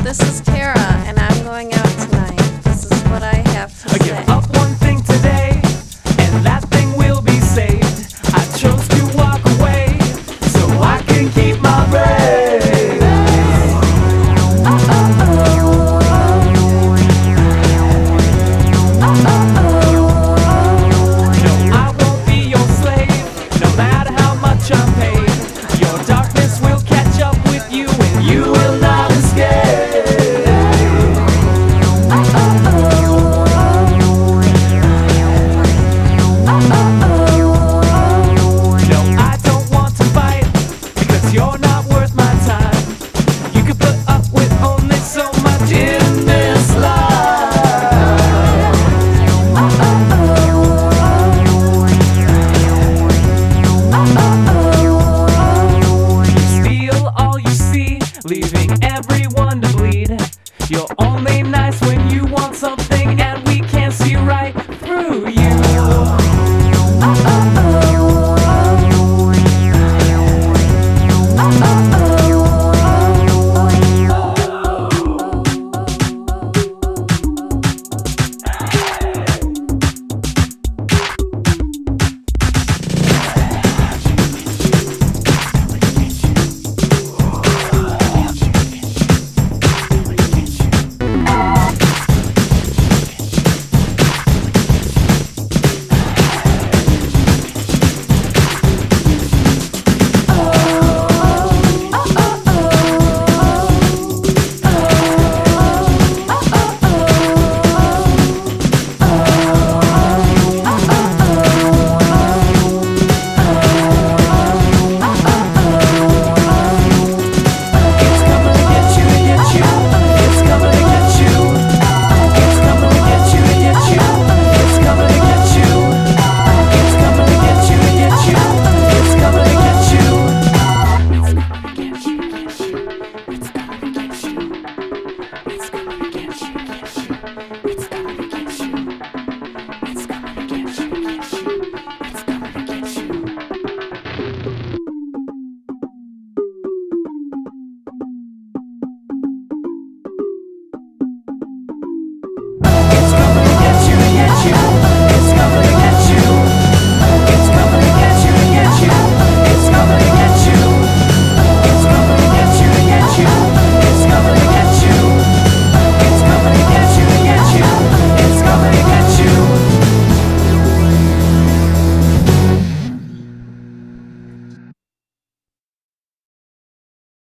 This is Tara,